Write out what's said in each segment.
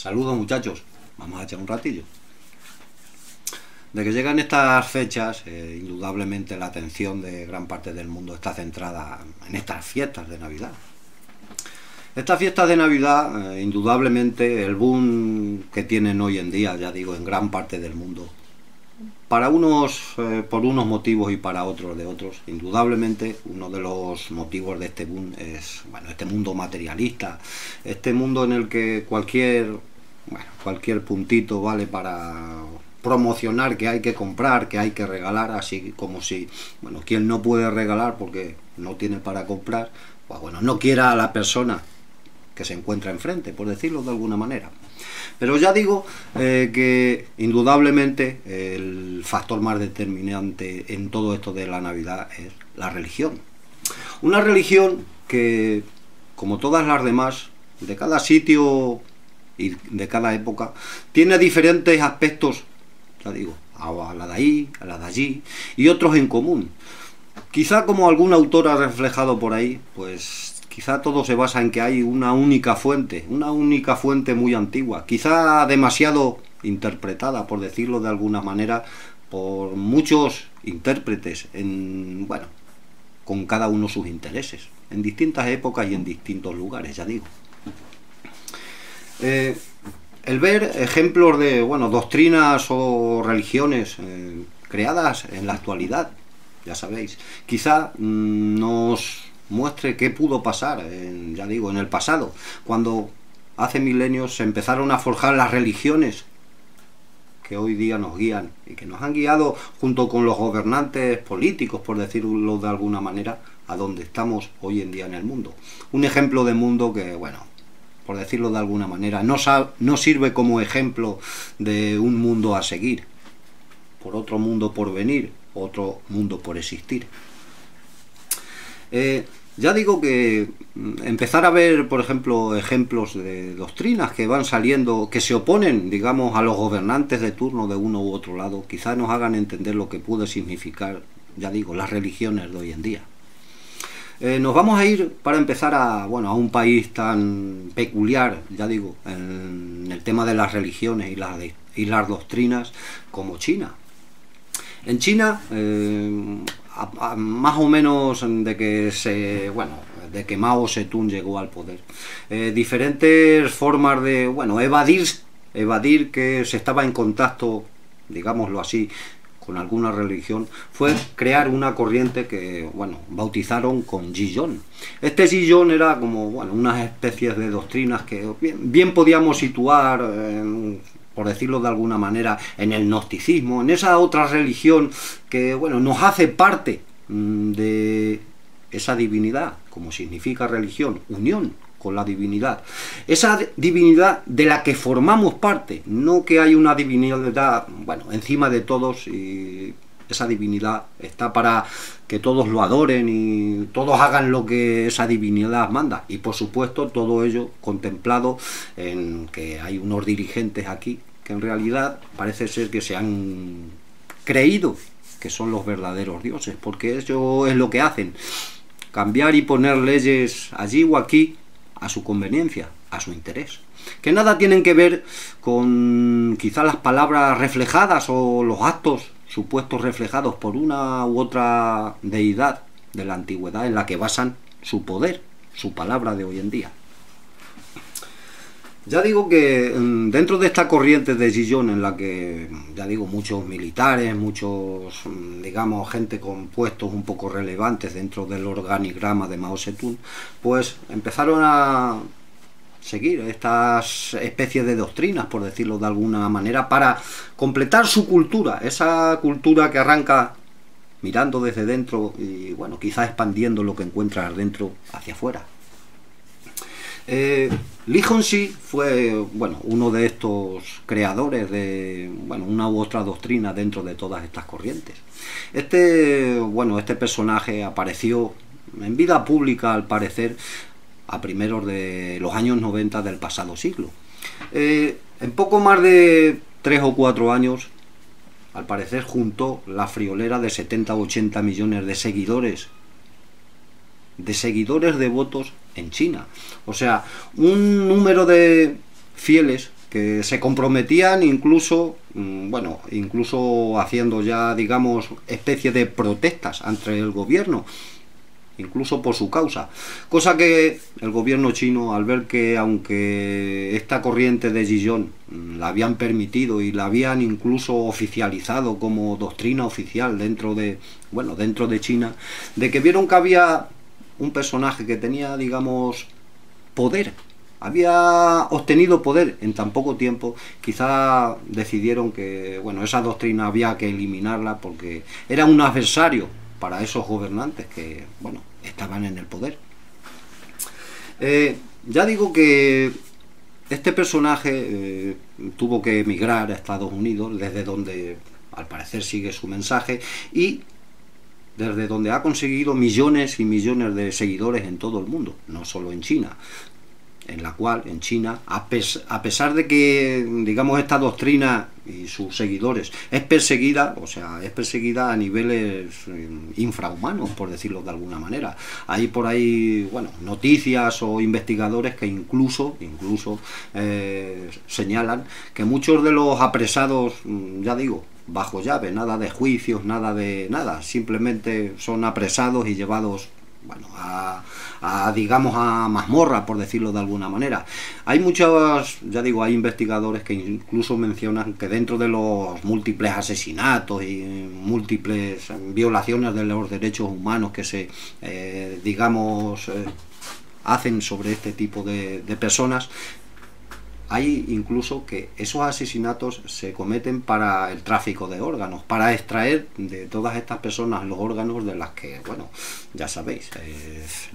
Saludos muchachos, vamos a echar un ratillo. De que llegan estas fechas, eh, indudablemente la atención de gran parte del mundo está centrada en estas fiestas de Navidad. Estas fiestas de Navidad, eh, indudablemente, el boom que tienen hoy en día, ya digo, en gran parte del mundo, para unos eh, por unos motivos y para otros de otros. Indudablemente uno de los motivos de este boom es bueno, este mundo materialista, este mundo en el que cualquier bueno, cualquier puntito vale para promocionar que hay que comprar, que hay que regalar, así como si, bueno, quien no puede regalar porque no tiene para comprar, pues bueno, no quiera a la persona que se encuentra enfrente, por decirlo de alguna manera. Pero ya digo eh, que indudablemente el factor más determinante en todo esto de la Navidad es la religión. Una religión que, como todas las demás, de cada sitio y de cada época, tiene diferentes aspectos, ya digo, a la de ahí, a la de allí, y otros en común. Quizá como algún autor ha reflejado por ahí, pues quizá todo se basa en que hay una única fuente, una única fuente muy antigua, quizá demasiado interpretada, por decirlo de alguna manera, por muchos intérpretes, en, bueno, con cada uno sus intereses, en distintas épocas y en distintos lugares, ya digo. Eh, el ver ejemplos de bueno, doctrinas o religiones eh, creadas en la actualidad, ya sabéis, quizá mm, nos muestre qué pudo pasar, en, ya digo, en el pasado, cuando hace milenios se empezaron a forjar las religiones que hoy día nos guían y que nos han guiado junto con los gobernantes políticos, por decirlo de alguna manera, a donde estamos hoy en día en el mundo. Un ejemplo de mundo que, bueno, por decirlo de alguna manera, no, no sirve como ejemplo de un mundo a seguir, por otro mundo por venir, otro mundo por existir. Eh, ya digo que mm, empezar a ver, por ejemplo, ejemplos de doctrinas que van saliendo, que se oponen, digamos, a los gobernantes de turno de uno u otro lado, quizás nos hagan entender lo que puede significar, ya digo, las religiones de hoy en día. Eh, nos vamos a ir para empezar a, bueno, a un país tan peculiar, ya digo, en el tema de las religiones y las, y las doctrinas como China. En China, eh, más o menos de que se, bueno, de que Mao Zedong llegó al poder, eh, diferentes formas de, bueno, evadir, evadir que se estaba en contacto, digámoslo así, con alguna religión, fue crear una corriente que, bueno, bautizaron con Jillón. Este Jillón era como, bueno, unas especies de doctrinas que bien, podíamos situar, por decirlo de alguna manera, en el gnosticismo, en esa otra religión que, bueno, nos hace parte mm, de esa divinidad, como significa religión, unión con la divinidad. Esa divinidad de la que formamos parte, no que hay una divinidad, bueno, encima de todos y esa divinidad está para que todos lo adoren y todos hagan lo que esa divinidad manda. Y por supuesto todo ello contemplado en que hay unos dirigentes aquí que en realidad parece ser que se han creído que son los verdaderos dioses, porque eso es lo que hacen, cambiar y poner leyes allí o aquí a su conveniencia, a su interés. Que nada tienen que ver con quizá las palabras reflejadas o los actos supuestos reflejados por una u otra deidad de la antigüedad en la que basan su poder, su palabra de hoy en día. Ya digo que mm, dentro de esta corriente de Gillón en la que, ya digo, muchos militares, muchos, mm, digamos, gente con puestos un poco relevantes dentro del organigrama de Mao Zedong, pues empezaron a seguir estas especies de doctrinas, por decirlo de alguna manera, para completar su cultura, esa cultura que arranca mirando desde dentro y, bueno, quizás expandiendo lo que encuentra dentro hacia afuera. Eh, Hongxi fue bueno, uno de estos creadores de bueno, una u otra doctrina dentro de todas estas corrientes. Este, bueno, este personaje apareció en vida pública, al parecer, a primeros de los años 90 del pasado siglo. Eh, en poco más de tres o cuatro años, al parecer, juntó la friolera de 70 o 80 millones de seguidores de seguidores devotos en China. O sea, un número de fieles que se comprometían incluso, mm, bueno, incluso haciendo ya, digamos, especie de protestas ante el gobierno, incluso por su causa. Cosa que el gobierno chino, al ver que aunque esta corriente de Gijón mm, la habían permitido y la habían incluso oficializado como doctrina oficial dentro de, bueno, dentro de China, de que vieron que había un personaje que tenía, digamos, poder había obtenido poder en tan poco tiempo, quizá decidieron que bueno, esa doctrina había que eliminarla porque era un adversario para esos gobernantes que bueno, estaban en el poder. Eh, ya digo que este personaje eh, tuvo que emigrar a Estados Unidos, desde donde al parecer sigue su mensaje, y desde donde ha conseguido millones y millones de seguidores en todo el mundo, no solo en China en la cual en China, a, pesar de que, digamos, esta doctrina y sus seguidores es perseguida, o sea, es perseguida a niveles eh, infrahumanos, por decirlo de alguna manera. Hay por ahí, bueno, noticias o investigadores que incluso, incluso eh, señalan que muchos de los apresados, mm, ya digo, bajo llave, nada de juicios, nada de nada, simplemente son apresados y llevados bueno, a, digamos a mazmorra, por decirlo de alguna manera. Hay muchos, ya digo, hay investigadores que incluso mencionan que dentro de los múltiples asesinatos y múltiples violaciones de los derechos humanos que se, eh, digamos, eh, hacen sobre este tipo de personas, hay incluso que esos asesinatos se cometen para el tráfico de órganos, para extraer de todas estas personas los órganos de las que, bueno, ya sabéis,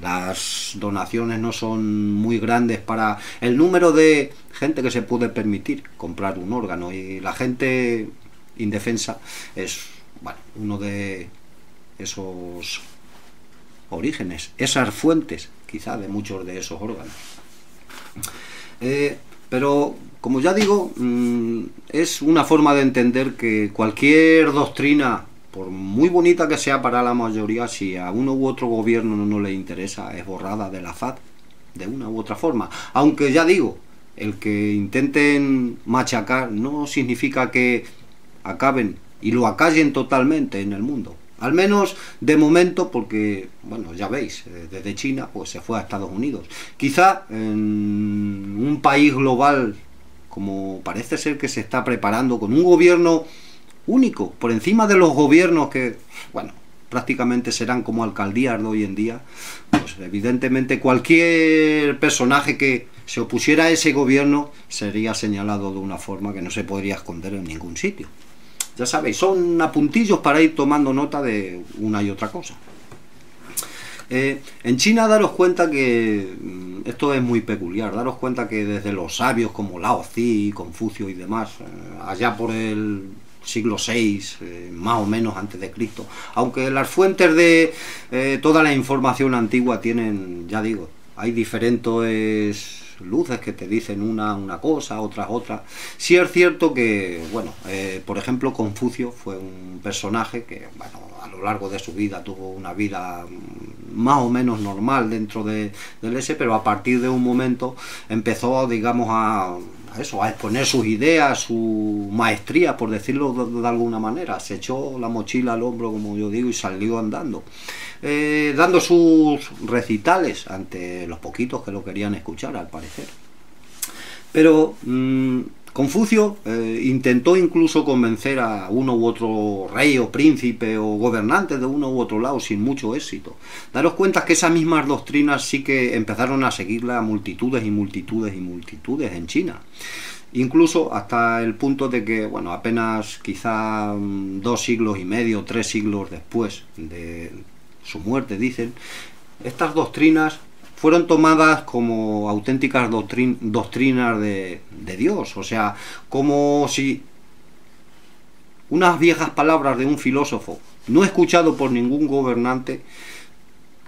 las donaciones no son muy grandes para el número de gente que se puede permitir comprar un órgano y la gente indefensa es, bueno, uno de esos orígenes, esas fuentes quizá de muchos de esos órganos. Eh, pero, como ya digo, mm, es una forma de entender que cualquier doctrina, por muy bonita que sea para la mayoría, si a uno u otro gobierno no, le interesa, es borrada de la FAD, de una u otra forma. Aunque ya digo, el que intenten machacar no significa que acaben y lo acallen totalmente en el mundo. Al menos de momento, porque, bueno, ya veis, eh, desde China pues se fue a Estados Unidos. Quizá en un país global, como parece ser que se está preparando, con un gobierno único, por encima de los gobiernos que, bueno, prácticamente serán como alcaldías de hoy en día, pues evidentemente cualquier personaje que se opusiera a ese gobierno sería señalado de una forma que no se podría esconder en ningún sitio. Ya sabéis, son apuntillos para ir tomando nota de una y otra cosa. Eh, en China daros cuenta que mm, esto es muy peculiar, daros cuenta que desde los sabios como Lao Tzu, Confucio y demás, eh, allá por el siglo VI, eh, más o menos antes de Cristo, aunque las fuentes de toda la información antigua tienen, ya digo, hay diferentes luces que te dicen una una cosa, otras otra. Sí es cierto que, bueno, eh, por ejemplo, Confucio fue un personaje que, bueno, a lo largo de su vida tuvo una vida más o menos normal dentro de, del ese, pero a partir de un momento empezó, digamos, a, eso, a exponer sus ideas, su maestría, por decirlo de, alguna manera. Se echó la mochila al hombro, como yo digo, y salió andando. Eh, dando sus recitales ante los poquitos que lo querían escuchar, al parecer. Pero mm, Confucio eh, intentó incluso convencer a uno u otro rey o príncipe o gobernante de uno u otro lado sin mucho éxito. Daros cuenta que esas mismas doctrinas sí que empezaron a seguirla multitudes y multitudes y multitudes en China incluso hasta el punto de que, bueno, apenas quizá mm, dos siglos y medio, tres siglos después de, su muerte, dicen, estas doctrinas fueron tomadas como auténticas doctrinas de, de Dios, o sea, como si unas viejas palabras de un filósofo, no escuchado por ningún gobernante,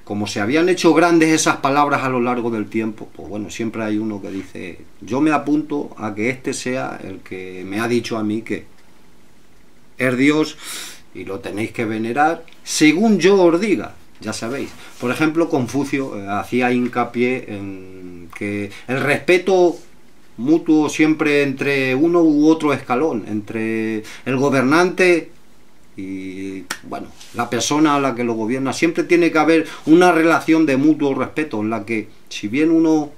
como se habían hecho grandes esas palabras a lo largo del tiempo, pues bueno, siempre hay uno que dice, yo me apunto a que este sea el que me ha dicho a mí que es Dios y lo tenéis que venerar según yo os diga, ya sabéis. Por ejemplo, Confucio eh, hacía hincapié en que el respeto mutuo siempre entre uno u otro escalón, entre el gobernante y bueno, la persona a la que lo gobierna. Siempre tiene que haber una relación de mutuo respeto en la que si bien uno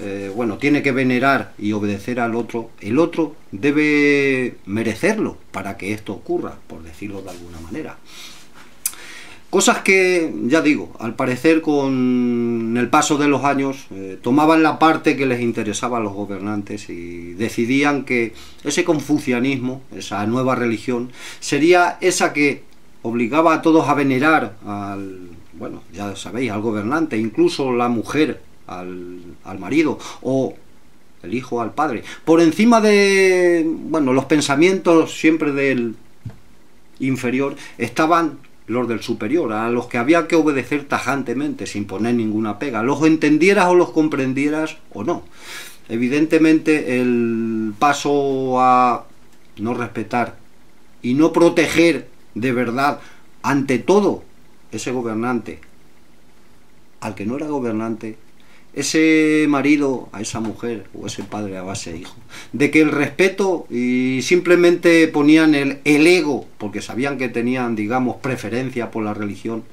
eh, bueno, tiene que venerar y obedecer al otro, el otro debe merecerlo para que esto ocurra, por decirlo de alguna manera. Cosas que, ya digo, al parecer con el paso de los años eh, tomaban la parte que les interesaba a los gobernantes y decidían que ese confucianismo, esa nueva religión, sería esa que obligaba a todos a venerar al, bueno, ya sabéis, al gobernante, incluso la mujer al, al marido o el hijo al padre, por encima de, bueno, los pensamientos siempre del inferior estaban los del superior, a los que había que obedecer tajantemente, sin poner ninguna pega, los entendieras o los comprendieras o no. Evidentemente el paso a no respetar y no proteger de verdad ante todo ese gobernante, al que no era gobernante, ese marido a esa mujer o ese padre a ese hijo. De que el respeto y simplemente ponían el, el ego, porque sabían que tenían, digamos, preferencia por la religión,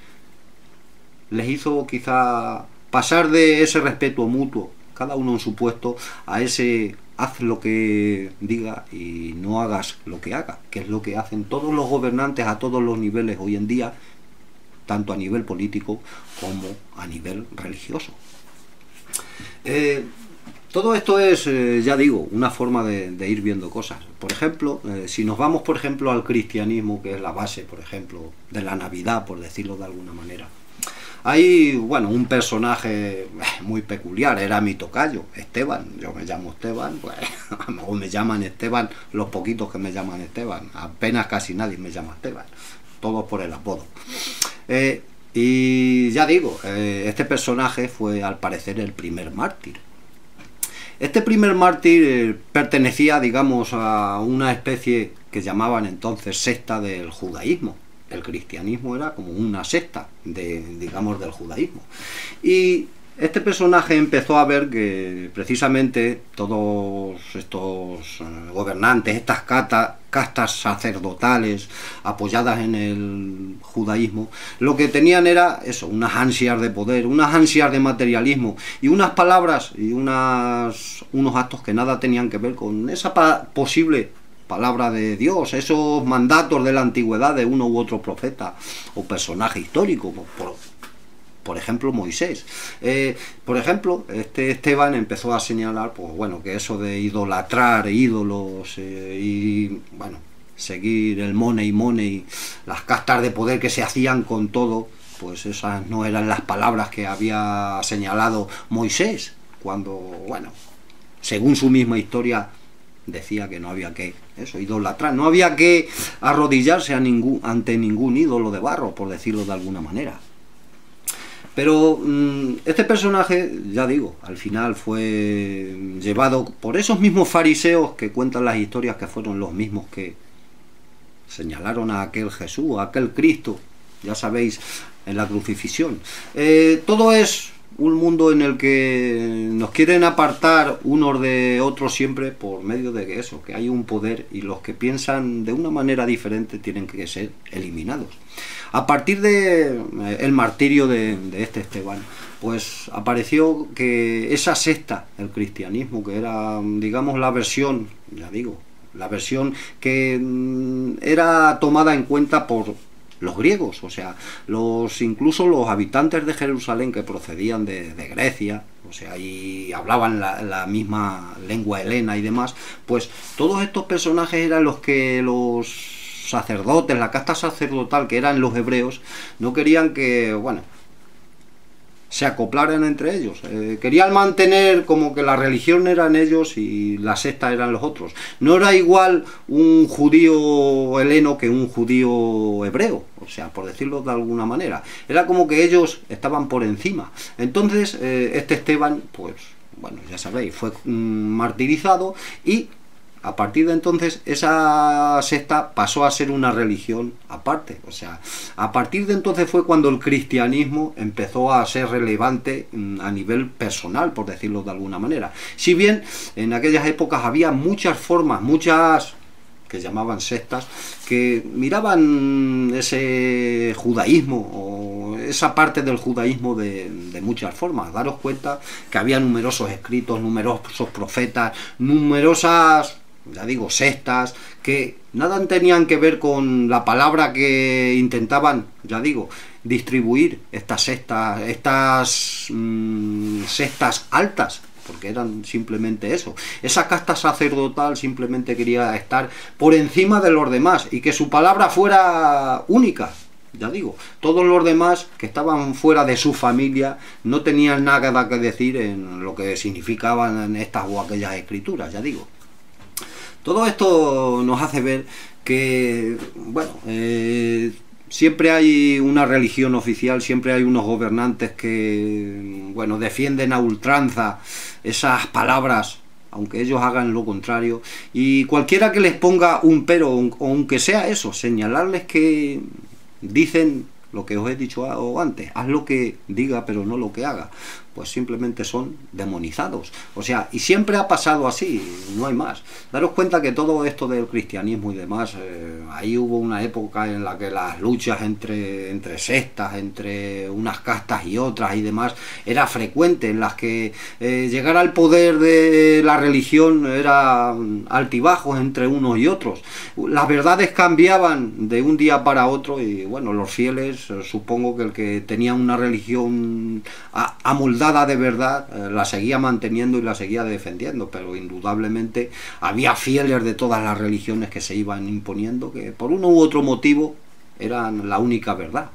les hizo quizá pasar de ese respeto mutuo, cada uno en su puesto, a ese haz lo que diga y no hagas lo que haga, que es lo que hacen todos los gobernantes a todos los niveles hoy en día, tanto a nivel político como a nivel religioso. Eh, todo esto es, eh, ya digo, una forma de, ir viendo cosas. Por ejemplo, eh, si nos vamos, por ejemplo, al cristianismo, que es la base, por ejemplo, de la Navidad, por decirlo de alguna manera. Hay, bueno, un personaje muy peculiar, era mi tocayo, Esteban. Yo me llamo Esteban, pues, o me llaman Esteban los poquitos que me llaman Esteban. Apenas casi nadie me llama Esteban, todos por el apodo. Y ya digo, eh, este personaje fue al parecer el primer mártir. Este primer mártir eh, pertenecía, digamos, a una especie que llamaban entonces secta del judaísmo. El cristianismo era como una secta, de, digamos, del judaísmo. Y este personaje empezó a ver que precisamente todos estos eh, gobernantes, estas castas sacerdotales apoyadas en el judaísmo, lo que tenían era eso, unas ansias de poder, unas ansias de materialismo y unas palabras y unas, unos actos que nada tenían que ver con esa posible palabra de Dios, esos mandatos de la antigüedad de uno u otro profeta o personaje histórico, por ejemplo Moisés. Eh, por ejemplo, este Esteban empezó a señalar, pues bueno, que eso de idolatrar ídolos eh, y bueno, seguir el money money, las castas de poder que se hacían con todo, pues esas no eran las palabras que había señalado Moisés, cuando, bueno, según su misma historia, decía que no había que eso, idolatrar, no había que arrodillarse a ningún, ante ningún ídolo de barro, por decirlo de alguna manera. Pero mm, este personaje, ya digo, al final fue llevado por esos mismos fariseos que cuentan las historias que fueron los mismos que señalaron a aquel Jesús, a aquel Cristo, ya sabéis, en la crucifixión. Eh, todo es un mundo en el que nos quieren apartar unos de otros siempre por medio de eso, que hay un poder y los que piensan de una manera diferente tienen que ser eliminados. A partir de eh, el martirio de, este Esteban, pues apareció que esa secta, el cristianismo, que era, digamos, la versión, ya digo, la versión que mm, era tomada en cuenta por los griegos, o sea, los incluso los habitantes de Jerusalén que procedían de, Grecia, o sea, y hablaban la, la, misma lengua helena y demás, pues todos estos personajes eran los que los sacerdotes, la casta sacerdotal que eran los hebreos, no querían que, bueno, se acoplaran entre ellos. Eh, querían mantener como que la religión eran ellos y la secta eran los otros. No era igual un judío heleno que un judío hebreo, o sea, por decirlo de alguna manera. Era como que ellos estaban por encima. Entonces, eh, este Esteban, pues, bueno, ya sabéis, fue mm, martirizado y a partir de entonces esa secta pasó a ser una religión aparte. O sea, a partir de entonces fue cuando el cristianismo empezó a ser relevante mm, a nivel personal, por decirlo de alguna manera. Si bien en aquellas épocas había muchas formas, muchas que llamaban sectas, que miraban ese judaísmo o esa parte del judaísmo de, muchas formas. Daros cuenta que había numerosos escritos, numerosos profetas, numerosas, ya digo, sectas, que nada tenían que ver con la palabra que intentaban, ya digo, distribuir estas sectas, estas mm, sectas altas porque eran simplemente eso. Esa casta sacerdotal simplemente quería estar por encima de los demás y que su palabra fuera única. Ya digo, todos los demás que estaban fuera de su familia no tenían nada que decir en lo que significaban estas o aquellas escrituras, ya digo. Todo esto nos hace ver que, bueno, eh, siempre hay una religión oficial, siempre hay unos gobernantes que, bueno, defienden a ultranza esas palabras, aunque ellos hagan lo contrario, y cualquiera que les ponga un pero, aunque sea eso, señalarles que dicen lo que os he dicho antes, haz lo que diga pero no lo que haga pues simplemente son demonizados. O sea, y siempre ha pasado así, no hay más. Daros cuenta que todo esto del cristianismo y demás, eh, ahí hubo una época en la que las luchas entre, entre sectas, entre unas castas y otras y demás, era frecuente, en las que eh, llegar al poder de la religión era altibajos entre unos y otros. Las verdades cambiaban de un día para otro y bueno, los fieles, eh, supongo que el que tenía una religión amoldada, de verdad, eh, la seguía manteniendo y la seguía defendiendo, pero indudablemente había fieles de todas las religiones que se iban imponiendo, que por uno u otro motivo eran la única verdad.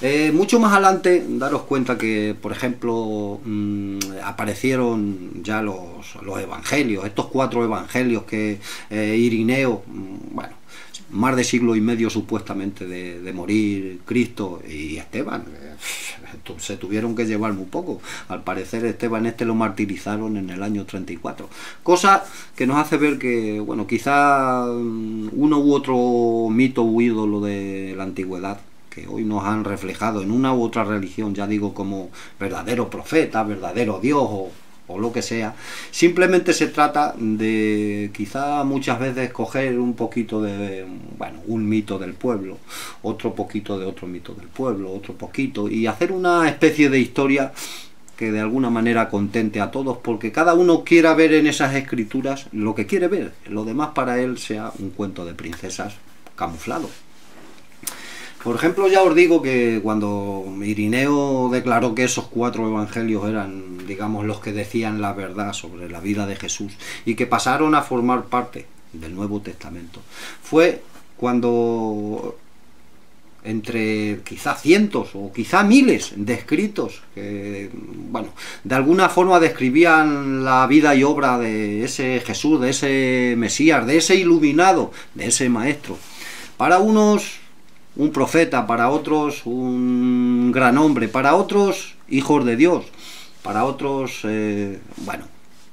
Eh, mucho más adelante, daros cuenta que, por ejemplo, mm, aparecieron ya los, evangelios, estos cuatro evangelios que eh, Irineo, mm, bueno, más de siglo y medio supuestamente de, morir Cristo y Esteban. Se tuvieron que llevar muy poco. Al parecer Esteban este lo martirizaron en el año 34. Cosa que nos hace ver que, bueno, quizá mm, uno u otro mito u ídolo de la antigüedad que hoy nos han reflejado en una u otra religión, ya digo como verdadero profeta, verdadero Dios o o lo que sea. Simplemente se trata de quizá muchas veces coger un poquito de, bueno, un mito del pueblo, otro poquito de otro mito del pueblo, otro poquito, y hacer una especie de historia que de alguna manera contente a todos, porque cada uno quiera ver en esas escrituras lo que quiere ver, lo demás para él sea un cuento de princesas camuflado. Por ejemplo, ya os digo que cuando Irineo declaró que esos cuatro evangelios eran, digamos, los que decían la verdad sobre la vida de Jesús y que pasaron a formar parte del Nuevo Testamento, fue cuando entre quizá cientos o quizá miles de escritos que, bueno, de alguna forma describían la vida y obra de ese Jesús, de ese Mesías, de ese iluminado, de ese maestro. Para unos un profeta, para otros un gran hombre, para otros hijos de Dios, para otros, eh, bueno,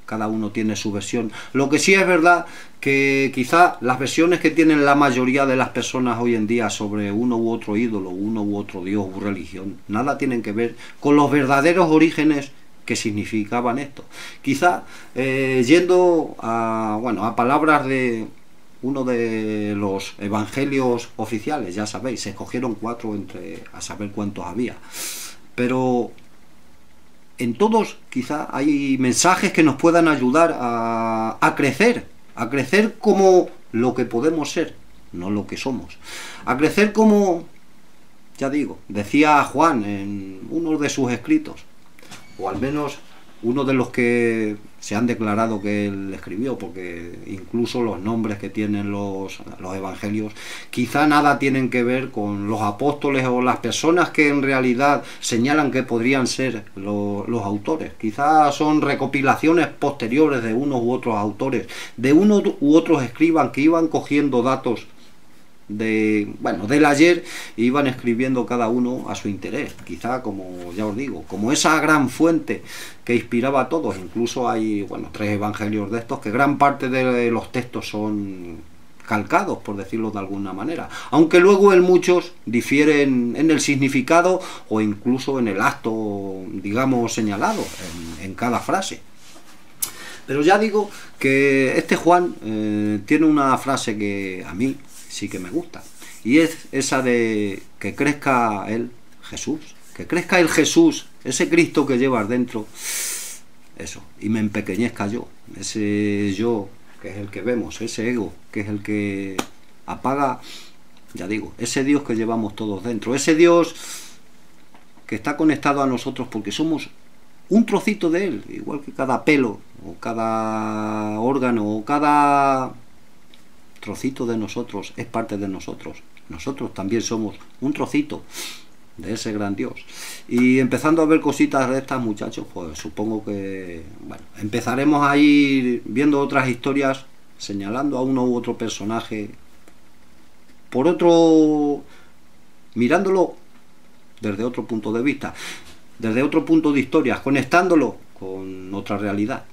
cada uno tiene su versión. Lo que sí es verdad que quizá las versiones que tienen la mayoría de las personas hoy en día sobre uno u otro ídolo, uno u otro dios u religión, nada tienen que ver con los verdaderos orígenes que significaban esto. Quizá eh, yendo a, bueno, a palabras de, uno de los evangelios oficiales, ya sabéis, se escogieron cuatro entre a saber cuántos había. Pero en todos quizá hay mensajes que nos puedan ayudar a, a crecer, a crecer como lo que podemos ser, no lo que somos. A crecer como, ya digo, decía Juan en uno de sus escritos, o al menos uno de los que se han declarado que él escribió, porque incluso los nombres que tienen los, los evangelios quizá nada tienen que ver con los apóstoles o las personas que en realidad señalan que podrían ser los autores. Quizá son recopilaciones posteriores de unos u otros autores, de unos u otros escriban que iban cogiendo datos de bueno del ayer iban escribiendo cada uno a su interés quizá como ya os digo como esa gran fuente que inspiraba a todos. Incluso hay bueno tres evangelios de estos que gran parte de los textos son calcados por decirlo de alguna manera. Aunque luego en muchos difieren en el significado o incluso en el acto digamos señalado en, cada frase. Pero ya digo que este Juan eh, tiene una frase que a mí sí que me gusta. Y es esa de que crezca él, Jesús, que crezca el Jesús, ese Cristo que llevas dentro, eso, y me empequeñezca yo, ese yo que es el que vemos, ese ego que es el que apaga, ya digo, ese Dios que llevamos todos dentro, ese Dios que está conectado a nosotros porque somos un trocito de él, igual que cada pelo, o cada órgano, o cada trocito de nosotros es parte de nosotros. Nosotros también somos un trocito de ese gran Dios. Y empezando a ver cositas de estas, muchachos, pues supongo que, bueno, empezaremos a ir viendo otras historias, señalando a uno u otro personaje, por otro, mirándolo desde otro punto de vista, desde otro punto de historias, conectándolo con otra realidad.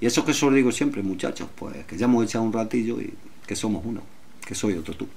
Y eso que os digo siempre, muchachos, pues que ya hemos echado un ratillo y que somos uno, que soy otro tú.